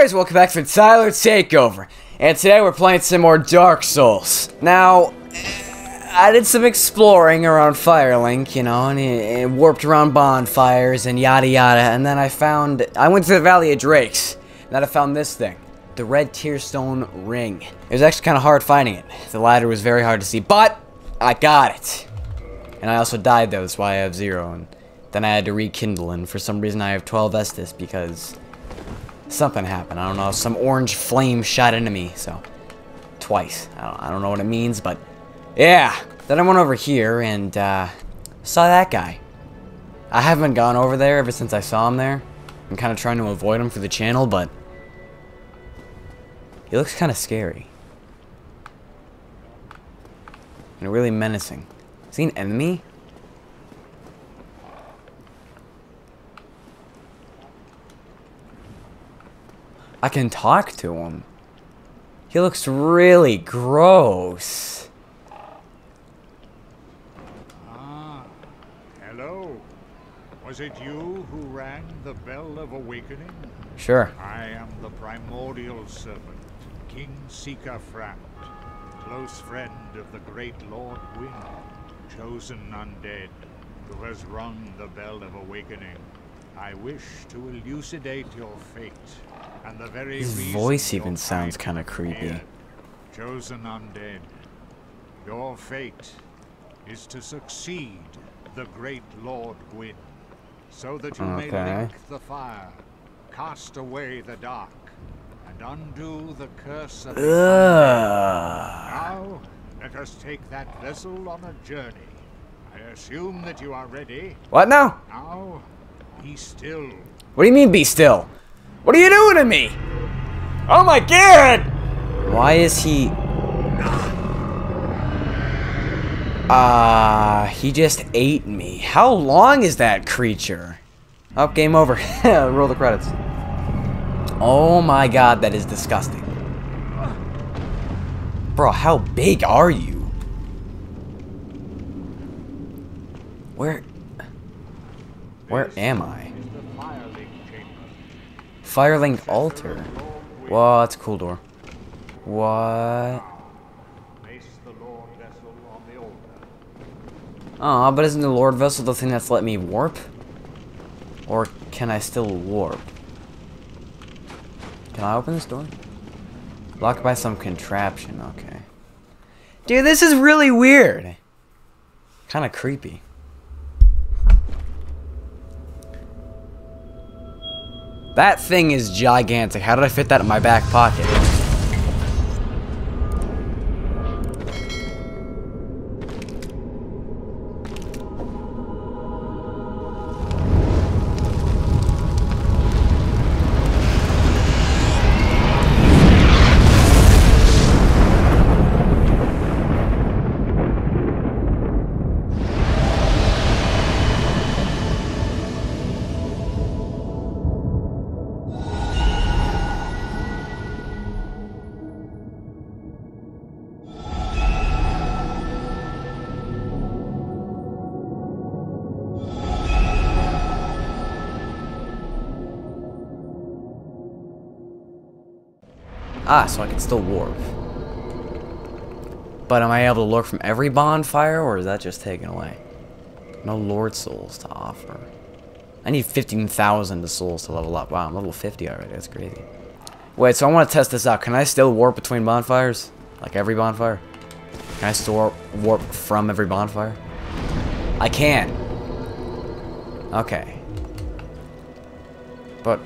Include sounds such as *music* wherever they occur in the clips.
guys, welcome back to Tyler Takeover. And today we're playing some more Dark Souls. Now, eh, I did some exploring around Firelink, you know, and, and warped around bonfires and yada yada. And then I found, I went to the Valley of Drakes. And then I found this thing. The Red Tearstone Ring. It was actually kind of hard finding it. The ladder was very hard to see, but I got it. And I also died though, that's why I have zero. And then I had to rekindle, and for some reason I have 12 Estus because something happened. I don't know, some orange flame shot into me, so twice. I don't, I don't know what it means, but yeah. Then I went over here and uh, saw that guy. I haven't gone over there ever since I saw him there. I'm kind of trying to avoid him for the channel, but he looks kind of scary. And really menacing. Is he an enemy? I can talk to him. He looks really gross. Ah, hello. Was it you who rang the bell of awakening? Sure. I am the primordial serpent, King Sika Framt, close friend of the great Lord Gwyn, chosen undead, who has rung the bell of awakening. I wish to elucidate your fate, and the very His voice even sounds kinda creepy. here. Chosen undead, your fate is to succeed the great Lord Gwyn, so that you may Okay. link the fire, cast away the dark, and undo the curse of the. Now, let us take that vessel on a journey. I assume that you are ready. What now? Now, be still. What do you mean be still? What are you doing to me? Oh my god! Why is he... Ah, uh, he just ate me. How long is that creature? Oh, game over. *laughs* Roll the credits. Oh my god, that is disgusting. Bro, how big are you? Where... Where am I? Is the firelink chamber. Firelink altar. Whoa, that's a cool door. What? Altar. Oh, but isn't the Lord Vessel the thing that's let me warp? Or can I still warp? Can I open this door? Locked by some contraption, okay. Dude, this is really weird. Kind of creepy. That thing is gigantic. How did I fit that in my back pocket? Ah, so I can still warp. But am I able to lurk from every bonfire, or is that just taken away? No Lord Souls to offer. I need 15,000 souls to level up. Wow, I'm level 50 already. That's crazy. Wait, so I want to test this out. Can I still warp between bonfires? Like every bonfire? Can I still warp from every bonfire? I can. Okay. But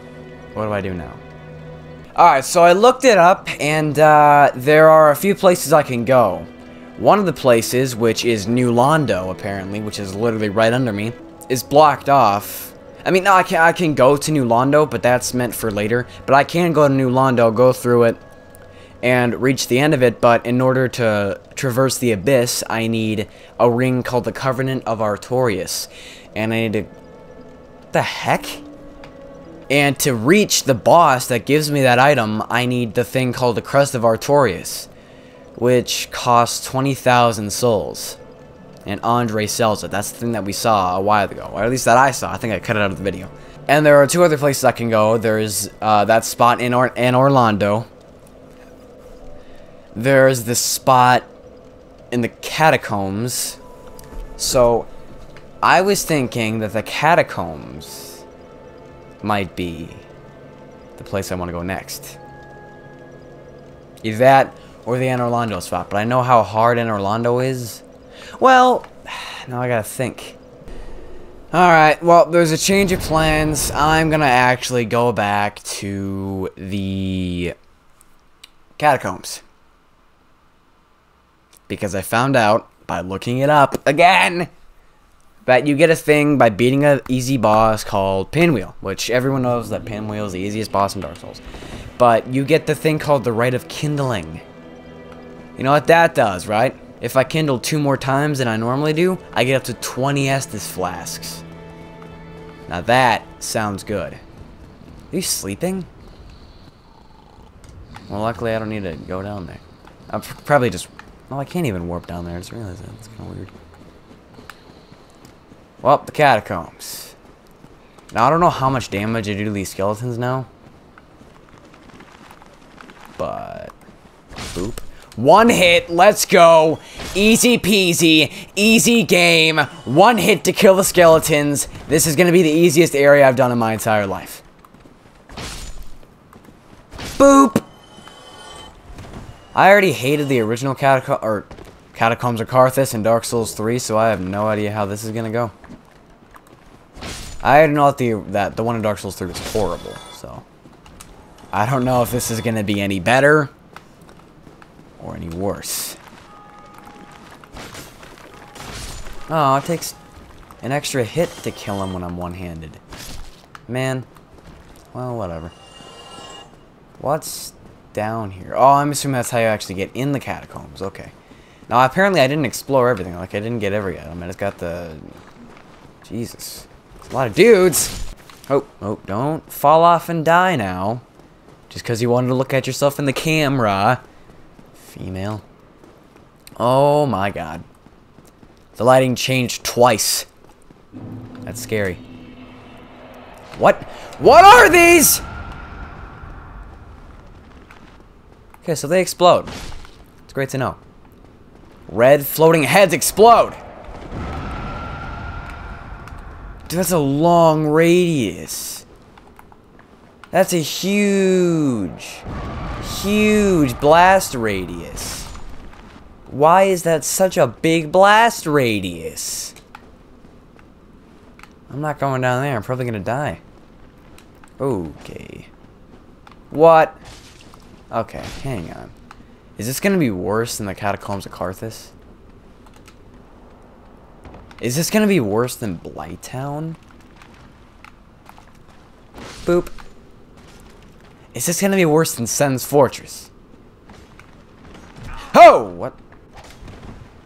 what do I do now? Alright, so I looked it up, and uh, there are a few places I can go. One of the places, which is New Londo, apparently, which is literally right under me, is blocked off. I mean, no, I can, I can go to New Londo, but that's meant for later. But I can go to New Londo, go through it, and reach the end of it, but in order to traverse the Abyss, I need a ring called the Covenant of Artorias. And I need to... the heck? And to reach the boss that gives me that item, I need the thing called the Crest of Artorias, which costs 20,000 souls. And Andre sells it. That's the thing that we saw a while ago, or at least that I saw. I think I cut it out of the video. And there are two other places I can go. There's uh, that spot in, or Anor Londo. There's this spot in the catacombs. So, I was thinking that the catacombs might be the place I want to go next. Either that or the Anor Londo spot. But I know how hard Anor Londo is. Well, *sighs* now I gotta think. Alright, well, there's a change of plans. I'm gonna actually go back to the catacombs. Because I found out, by looking it up again, that you get a thing by beating an easy boss called Pinwheel, which everyone knows that Pinwheel is the easiest boss in Dark Souls. But you get the thing called the Rite of Kindling. You know what that does, right? If I kindle two more times than I normally do, I get up to 20 Estus flasks. Now that sounds good. Are you sleeping? Well, luckily I don't need to go down there. I'll probably just... Well, I can't even warp down there. I just realized that. It's kind of weird. Well, the catacombs. Now, I don't know how much damage I do to these skeletons now. But... Boop. One hit, let's go. Easy peasy, easy game. One hit to kill the skeletons. This is going to be the easiest area I've done in my entire life. Boop. I already hated the original catacomb or Catacombs of Carthus in Dark Souls 3, so I have no idea how this is going to go. I know that the, that the one in Dark Souls 3 was horrible, so... I don't know if this is going to be any better or any worse. Oh, it takes an extra hit to kill him when I'm one-handed. Man. Well, whatever. What's down here? Oh, I'm assuming that's how you actually get in the catacombs. Okay. Now, apparently I didn't explore everything. Like, I didn't get every item. I just got the... Jesus. A lot of dudes. Oh, oh, don't fall off and die now. Just because you wanted to look at yourself in the camera. Female. Oh my god. The lighting changed twice. That's scary. What? What are these? Okay, so they explode. It's great to know. Red floating heads explode. Dude, that's a long radius. That's a huge huge blast radius. Why is that such a big blast radius? I'm not going down there. I'm probably going to die. Okay. What? Okay, hang on. Is this going to be worse than the Catacombs of Carthus? Is this to be worse than Blighttown? Boop. Is this gonna be worse than Sen's Fortress? Oh! What?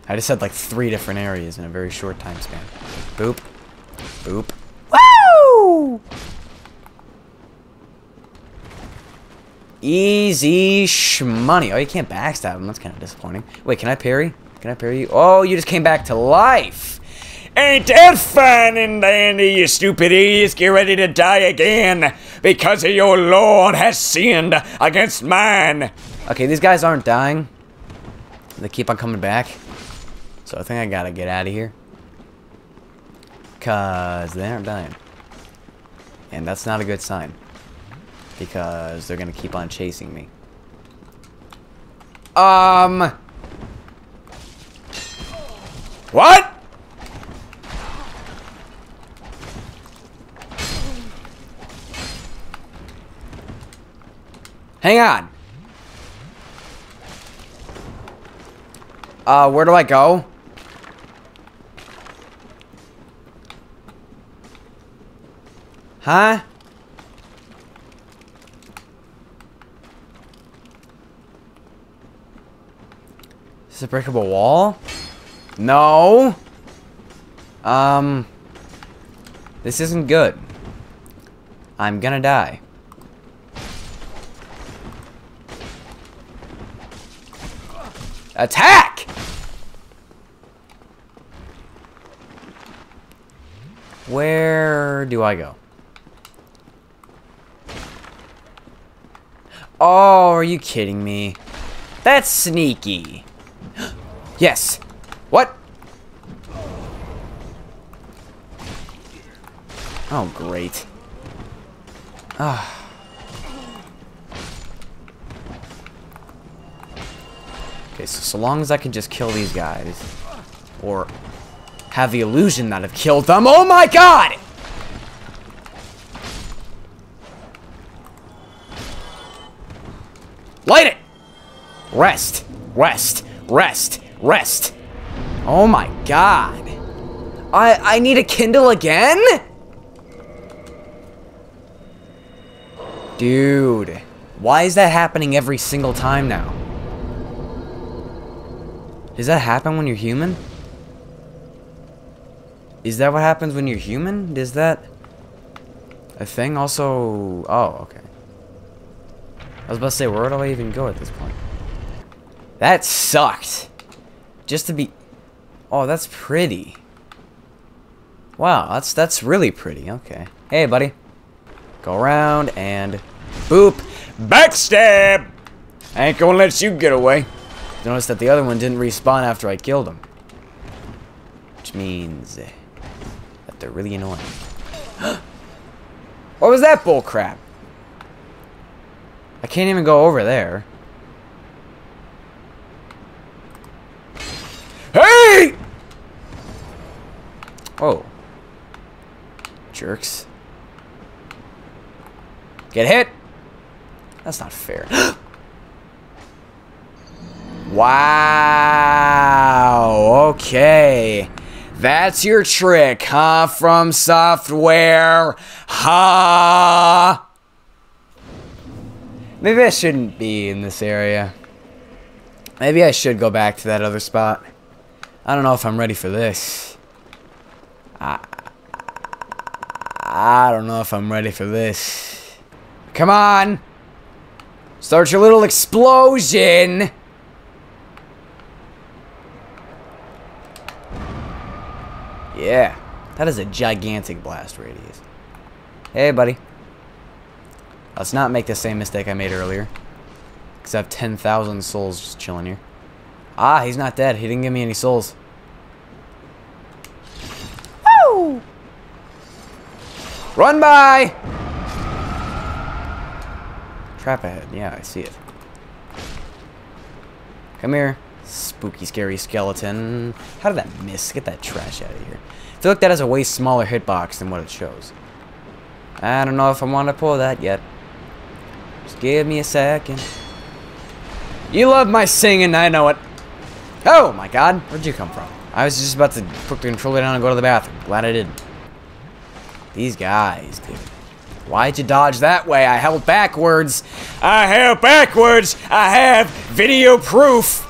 I just said like three different areas in a very short time span. Boop. Boop. Woo! Easy shmoney. Oh, you can't backstab him. That's kind of disappointing. Wait, can I parry? Can I parry you? Oh, you just came back to life. Ain't that fine and dandy, you stupid idiots? Get ready to die again because of your lord has sinned against mine. Okay, these guys aren't dying. They keep on coming back. So I think I gotta get out of here. Because they aren't dying. And that's not a good sign. Because they're gonna keep on chasing me. Um... What? Hang on. Uh, where do I go? Huh? Is this a breakable wall? No. Um. This isn't good. I'm gonna die. Attack! Where do I go? Oh, are you kidding me? That's sneaky. *gasps* yes. What? Oh, great. Ah. Okay, so so long as I can just kill these guys, or have the illusion that I've killed them. Oh my god! Light it! Rest, rest, rest, rest. Oh my god. I I need a Kindle again? Dude, why is that happening every single time now? Does that happen when you're human? Is that what happens when you're human? Is that a thing? Also, oh, okay. I was about to say, where do I even go at this point? That sucked. Just to be... Oh, that's pretty. Wow, that's that's really pretty. Okay. Hey, buddy. Go around and... Boop! Backstab! I ain't gonna let you get away. Notice that the other one didn't respawn after I killed him. Which means... Eh, that they're really annoying. *gasps* what was that bullcrap? I can't even go over there. Hey! Oh. Jerks. Get hit! That's not fair. *gasps* wow! Okay. That's your trick, huh, From Software? Ha! Maybe I shouldn't be in this area. Maybe I should go back to that other spot. I don't know if I'm ready for this. I, I don't know if I'm ready for this. Come on! Start your little explosion! Yeah, that is a gigantic blast radius. Hey, buddy. Let's not make the same mistake I made earlier. Because I have 10,000 souls just chilling here. Ah, he's not dead. He didn't give me any souls. Woo! Run by! Trap ahead. Yeah, I see it. Come here. Spooky, scary skeleton. How did that miss? Get that trash out of here. I feel like that has a way smaller hitbox than what it shows. I don't know if I want to pull that yet. Just give me a second. You love my singing, I know it. Oh my god, where'd you come from? I was just about to put the controller down and go to the bathroom. Glad I didn't. These guys, dude. Why'd you dodge that way? I held backwards. I held backwards. I have video proof.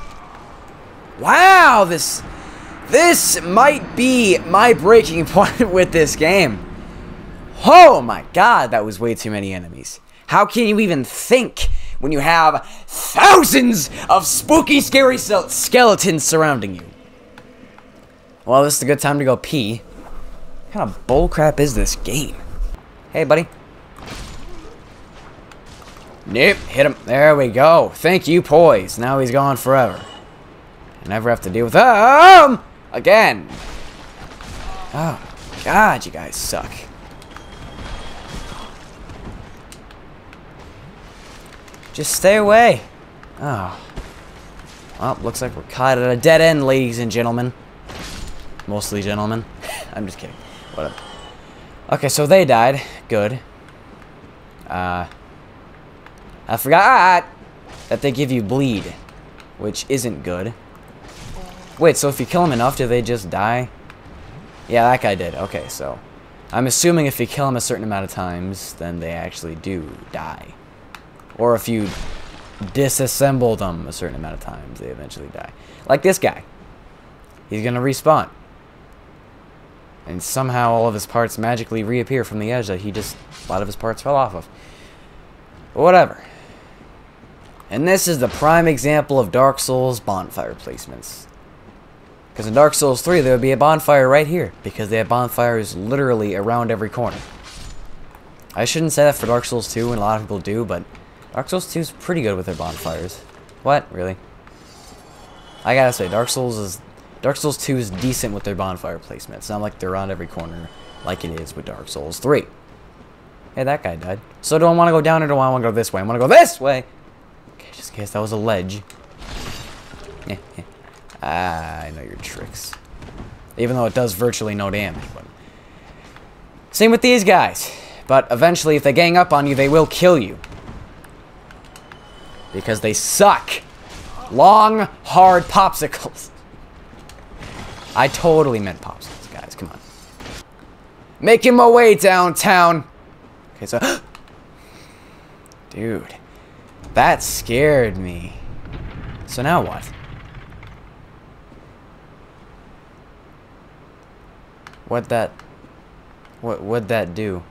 Wow, this this might be my breaking *laughs* point with this game. Oh my god, that was way too many enemies. How can you even think when you have thousands of spooky, scary skeletons surrounding you? Well, this is a good time to go pee. What kind of bullcrap is this game? Hey, buddy. Nope, hit him. There we go. Thank you, poise. Now he's gone forever. Never have to deal with them again. Oh, God, you guys suck. Just stay away. Oh. Well, looks like we're caught at a dead end, ladies and gentlemen. Mostly gentlemen. *laughs* I'm just kidding. Whatever. Okay, so they died. Good. Uh, I forgot that they give you bleed, which isn't good. Wait, so if you kill them enough, do they just die? Yeah, that guy did. Okay, so I'm assuming if you kill them a certain amount of times, then they actually do die. Or if you disassemble them a certain amount of times, they eventually die. Like this guy. He's gonna respawn. And somehow all of his parts magically reappear from the edge that he just, a lot of his parts fell off of. But whatever. And this is the prime example of Dark Souls bonfire placements. Because in Dark Souls 3, there would be a bonfire right here, because they have bonfires literally around every corner. I shouldn't say that for Dark Souls 2, and a lot of people do, but Dark Souls 2 is pretty good with their bonfires. What? Really? I gotta say, Dark Souls is Dark Souls 2 is decent with their bonfire placement. It's not like they're on every corner like it is with Dark Souls 3. Hey, that guy died. So do I want to go down or do I want to go this way? I want to go this way! Okay, just in case that was a ledge. *laughs* ah, I know your tricks. Even though it does virtually no damage. But Same with these guys. But eventually, if they gang up on you, they will kill you. Because they suck. Long, hard popsicles. *laughs* I totally meant popsicles, guys. Come on. Making my way downtown. Okay, so... *gasps* Dude. That scared me. So now what? What that... What would that do?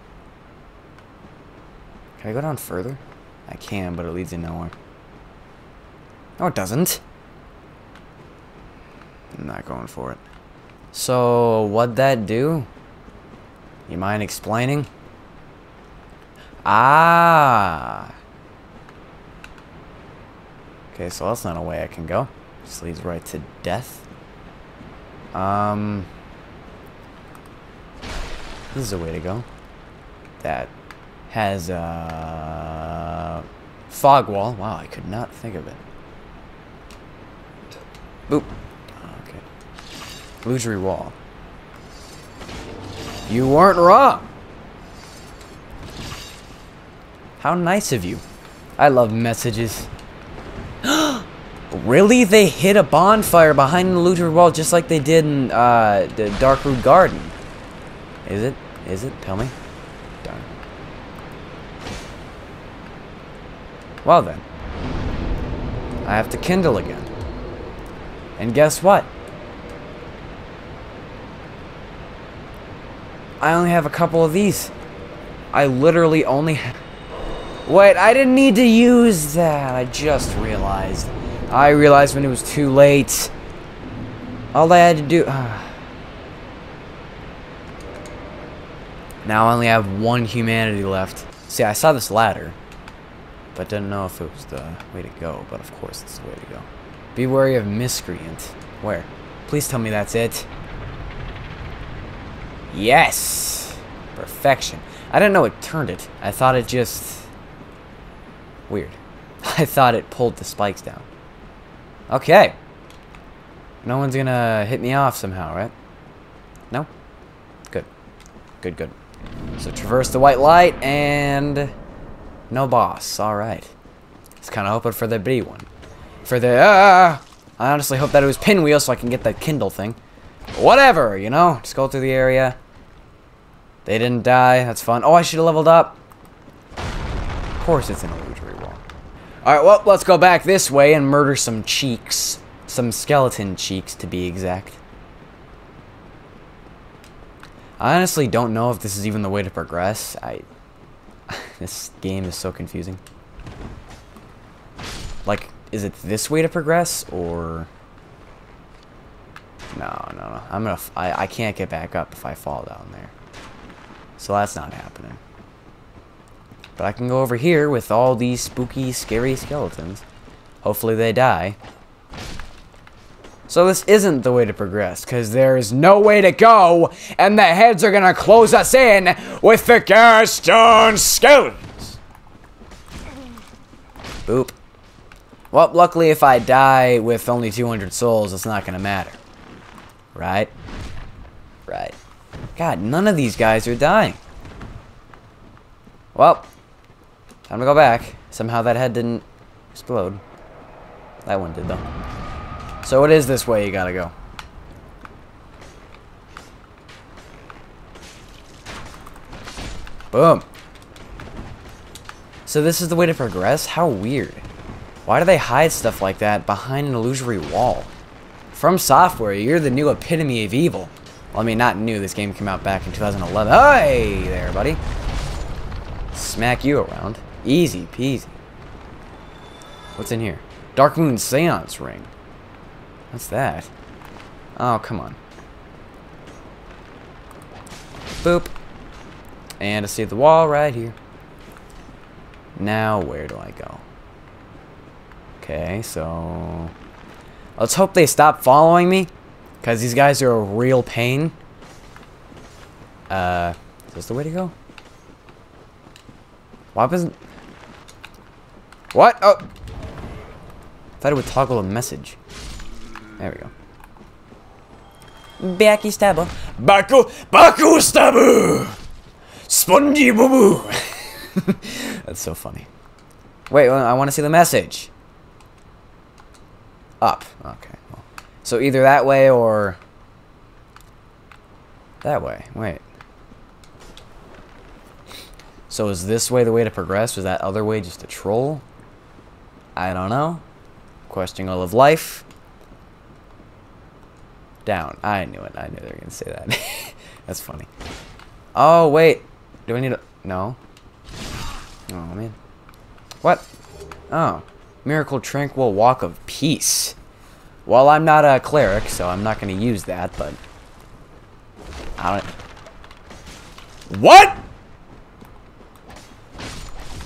Can I go down further? I can, but it leads you nowhere. No, it doesn't. I'm not going for it. So, what'd that do? You mind explaining? Ah! Okay, so that's not a way I can go. This leads right to death. Um... This is a way to go. That has a fog wall. Wow, I could not think of it. Boop. Okay. Illusory wall. You weren't wrong. How nice of you. I love messages. *gasps* really? They hit a bonfire behind the illusory wall just like they did in uh, the Darkroot Garden. Is it? Is it? Tell me. Darn. Well then. I have to kindle again. And guess what? I only have a couple of these. I literally only Wait, I didn't need to use that. I just realized. I realized when it was too late. All I had to do... Ah. Now I only have one humanity left. See, I saw this ladder. But didn't know if it was the way to go. But of course it's the way to go. Be wary of miscreant. Where? Please tell me that's it. Yes! Perfection. I didn't know it turned it. I thought it just... Weird. *laughs* I thought it pulled the spikes down. Okay. No one's gonna hit me off somehow, right? No? Good. Good, good. So traverse the white light and... No boss. Alright. Just kind of hoping for the B one. For the... Uh, I honestly hope that it was pinwheel so I can get that Kindle thing. Whatever, you know? Just go through the area. They didn't die. That's fun. Oh, I should have leveled up. Of course it's an illusory wall. Alright, well, let's go back this way and murder some cheeks. Some skeleton cheeks, to be exact. I honestly don't know if this is even the way to progress. I... *laughs* this game is so confusing. Like, is it this way to progress, or... No, no, no. I'm gonna... I, I can't get back up if I fall down there. So that's not happening. But I can go over here with all these spooky, scary skeletons. Hopefully they die. So this isn't the way to progress, because there is no way to go, and the heads are going to close us in with the Gaston skeletons. Boop. Well, luckily if I die with only 200 souls, it's not going to matter. Right? Right. God, none of these guys are dying. Well, time to go back. Somehow that head didn't explode. That one did, though. So it is this way you gotta go. Boom. So this is the way to progress? How weird. Why do they hide stuff like that behind an illusory wall? From Software, you're the new epitome of evil. Well, I mean, not new. This game came out back in 2011. Hey there, buddy. Smack you around. Easy peasy. What's in here? Dark Moon Seance Ring. What's that? Oh, come on. Boop. And I see the wall right here. Now, where do I go? Okay, so... Let's hope they stop following me. Because these guys are a real pain. Uh, is this the way to go? Why wasn't... What? Oh! Thought it would toggle a message. There we go. Backy stabber. Baku, Baku stabber! Spongy boo boo! *laughs* That's so funny. Wait, I want to see the message. Up. Okay. Well, so either that way or that way. Wait. So is this way the way to progress? Was that other way just a troll? I don't know. Questioning all of life. Down. I knew it. I knew they were going to say that. *laughs* That's funny. Oh, wait. Do I need a... No. Oh, man. What? Oh. Miracle Tranquil Walk of Peace. Well, I'm not a cleric, so I'm not going to use that, but... I don't... What?!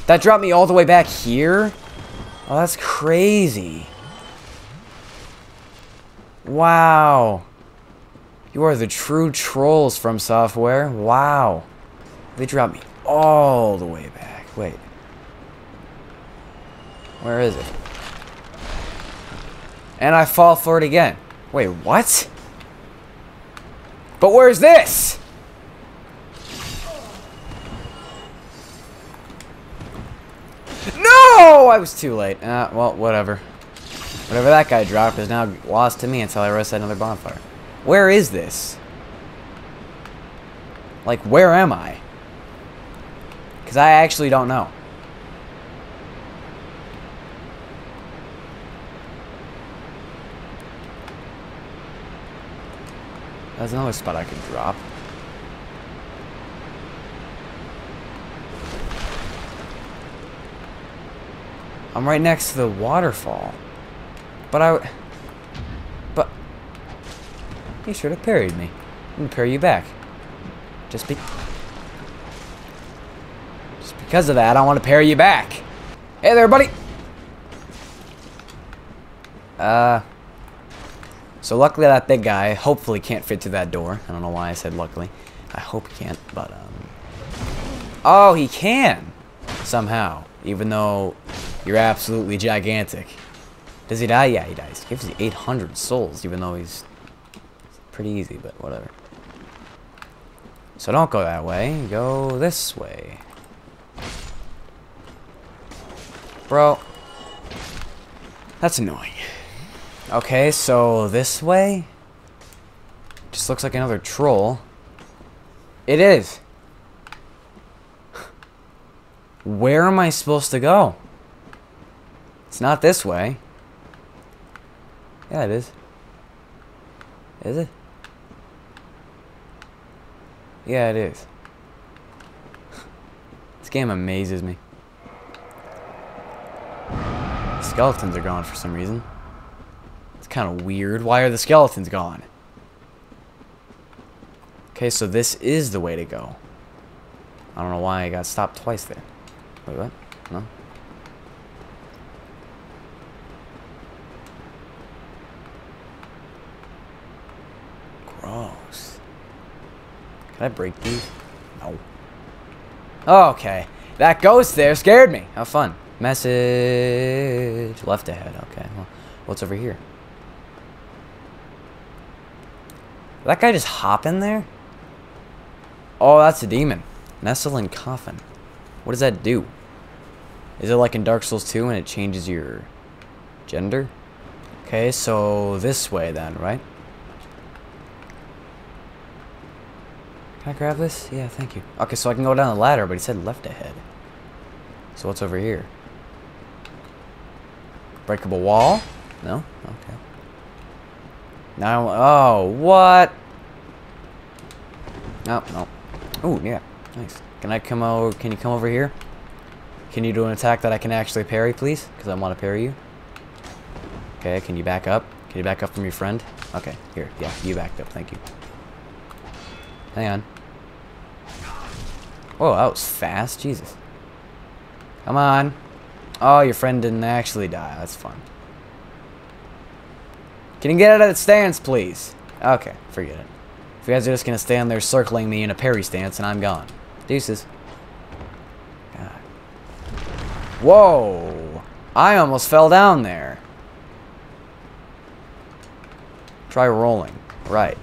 That dropped me all the way back here? Oh, that's crazy. Wow. You are the true trolls from software. Wow. They dropped me all the way back. Wait. Where is it? And I fall for it again. Wait, what? But where's this? No! I was too late. Uh, well, whatever. Whatever that guy dropped is now lost to me until I reset another bonfire. Where is this? Like, where am I? Because I actually don't know. There's another spot I could drop. I'm right next to the waterfall. But I... You should have parried me. I'm gonna parry you back. Just be... Just because of that, I want to parry you back. Hey there, buddy! Uh... So luckily that big guy hopefully can't fit through that door. I don't know why I said luckily. I hope he can't, but um... Oh, he can! Somehow. Even though you're absolutely gigantic. Does he die? Yeah, he dies. He gives you 800 souls, even though he's pretty easy, but whatever. So don't go that way. Go this way. Bro. That's annoying. Okay, so this way? Just looks like another troll. It is. Where am I supposed to go? It's not this way. Yeah, it is. Is it? Yeah, it is. this game amazes me. Skeletons are gone for some reason It's kind of weird. Why are the skeletons gone? Okay, so this is the way to go. I don't know why I got stopped twice there. Wait, what? No? Gross. Can I break these? No. Okay. That ghost there scared me. How fun. Message. Left ahead. Okay. Well, what's over here? that guy just hop in there? Oh, that's a demon. Nestle in coffin. What does that do? Is it like in Dark Souls 2 and it changes your gender? Okay, so this way then, right? Can I grab this? Yeah, thank you. Okay, so I can go down the ladder, but he said left ahead. So what's over here? Breakable wall? No? Okay. Now, oh, what? No, no. Oh, yeah. Nice. Can I come over? Can you come over here? Can you do an attack that I can actually parry, please? Because I want to parry you. Okay, can you back up? Can you back up from your friend? Okay, here. Yeah, you backed up. Thank you. Hang on. Whoa, that was fast. Jesus. Come on. Oh, your friend didn't actually die. That's fun. Can you get out of the stance, please? Okay, forget it. If you guys are just gonna stand there circling me in a parry stance, and I'm gone. Deuces. God. Whoa! I almost fell down there. Try rolling. Right.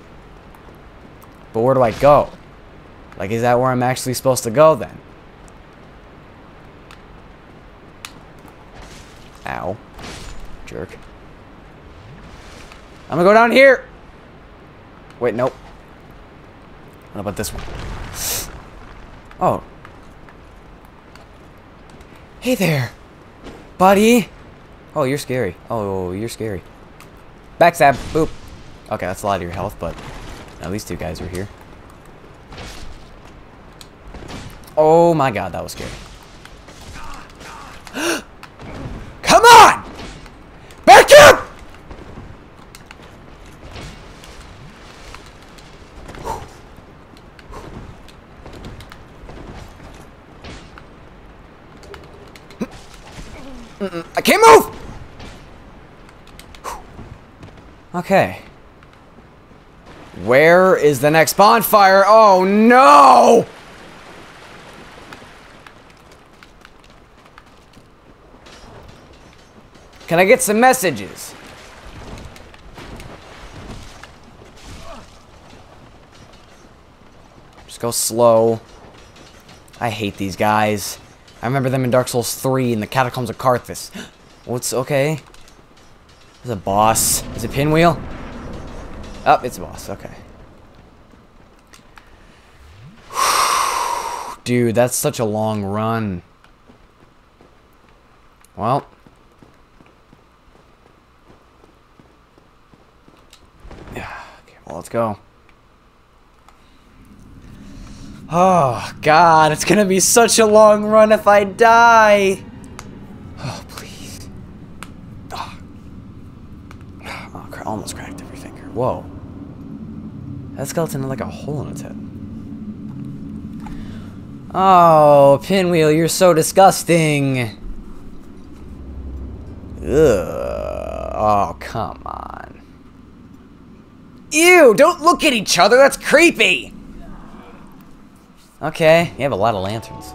But where do I go? Like, is that where I'm actually supposed to go then? Ow. Jerk. I'm gonna go down here! Wait, nope. What about this one? *gasps* Oh. Hey there, buddy. Oh, you're scary. Oh, you're scary. Backstab. Boop. Okay, that's a lot of your health, but at least two guys are here. Oh my god, that was scary. *gasps* Come on! Back up! *sighs* I can't move! *sighs* Okay. Where is the next bonfire? Oh no! Can I get some messages? Just go slow. I hate these guys. I remember them in Dark Souls 3 in the Catacombs of Carthus. *gasps* What's okay? There's a boss. Is it Pinwheel? Oh, it's a boss. Okay. *sighs* Dude, that's such a long run. Well. Yeah. Okay, well, let's go. Oh, God, it's gonna be such a long run if I die. Oh, please. Oh, oh almost cracked every finger. Whoa. That skeleton had like a hole in its head. Oh, Pinwheel, you're so disgusting. Ugh. Oh, come on. Ew, don't look at each other, that's creepy! Okay, you have a lot of lanterns.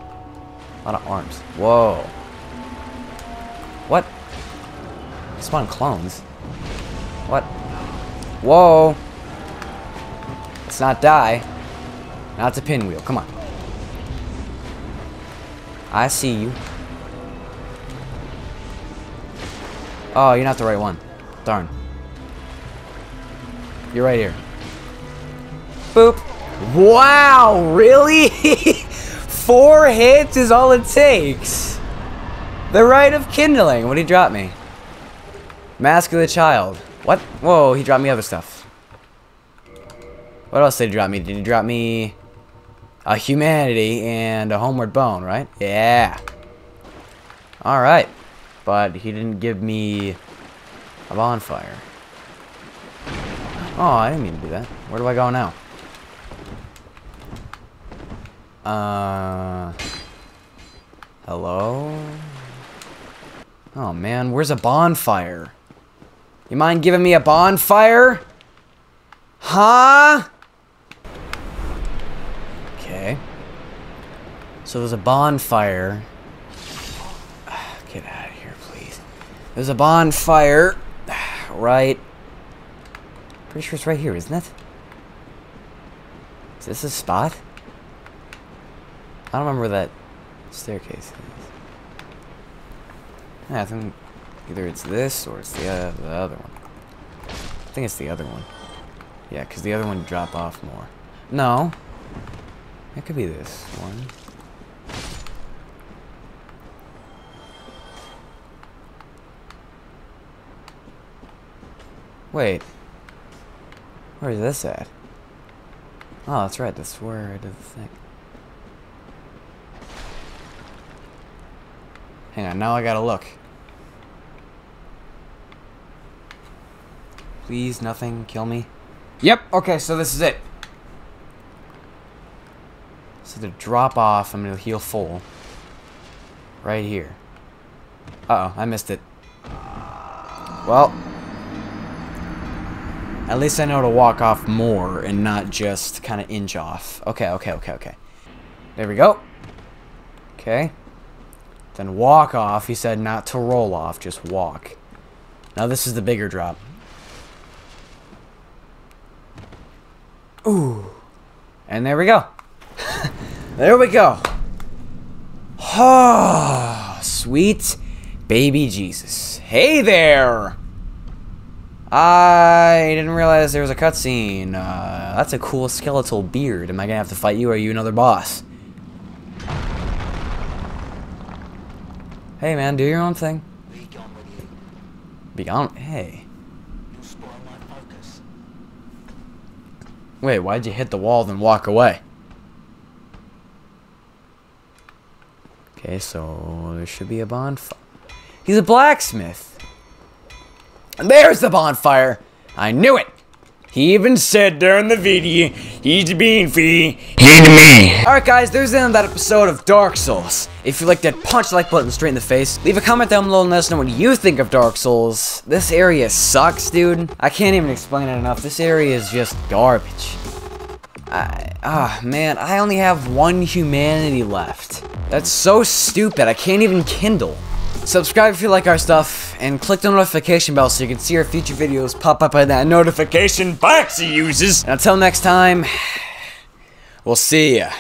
A lot of arms. Whoa. What? Spawn clones. What? Whoa. Not die. Now it's a pinwheel. Come on. I see you. Oh, you're not the right one. Darn. You're right here. Boop. Wow, really? *laughs* Four hits is all it takes. The Rite of Kindling. What did he drop me? Mask of the Child. What? Whoa, he dropped me other stuff. What else did he drop me? Did he drop me a Humanity and a Homeward Bone, right? Yeah. Alright. But he didn't give me a bonfire. Oh, I didn't mean to do that. Where do I go now? Uh... Hello? Oh man, where's a bonfire? You mind giving me a bonfire? Huh? Okay. So there's a bonfire. Get out of here, please. There's a bonfire. Right. Pretty sure it's right here, isn't it? Is this a spot? I don't remember that staircase is. Yeah, I think either it's this or it's the, uh, the other one. I think it's the other one. Yeah, because the other one drop off more. No. It could be this one. Wait. Where is this at? Oh, that's right. Where I did the thing. Hang on, now I gotta look. Please, nothing, kill me. Yep, okay, so this is it. So to drop off, I'm gonna heal full. Right here. Uh-oh, I missed it. Well, at least I know to walk off more and not just kind of inch off. Okay, okay, okay, okay. There we go. Okay. Then walk off. He said not to roll off, just walk. Now this is the bigger drop. Ooh. And there we go. *laughs* there we go. Oh, *sighs* sweet baby Jesus. Hey there! I didn't realize there was a cutscene. Uh, that's a cool skeletal beard. Am I gonna have to fight you or are you another boss? Hey man, do your own thing. Be gone. Hey. Wait, why'd you hit the wall then walk away? Okay, so there should be a bonfire. He's a blacksmith. And there's the bonfire. I knew it. He even said during the video, he's being free, hit me. Alright guys, there's the end of that episode of Dark Souls. If you liked it, punch the like button straight in the face. Leave a comment down below and let us know what you think of Dark Souls. This area sucks, dude. I can't even explain it enough. This area is just garbage. I, ah, man, I only have one humanity left. That's so stupid, I can't even kindle. Subscribe if you like our stuff, and click the notification bell so you can see our future videos pop up in that notification box he uses. And until next time, *sighs* we'll see ya.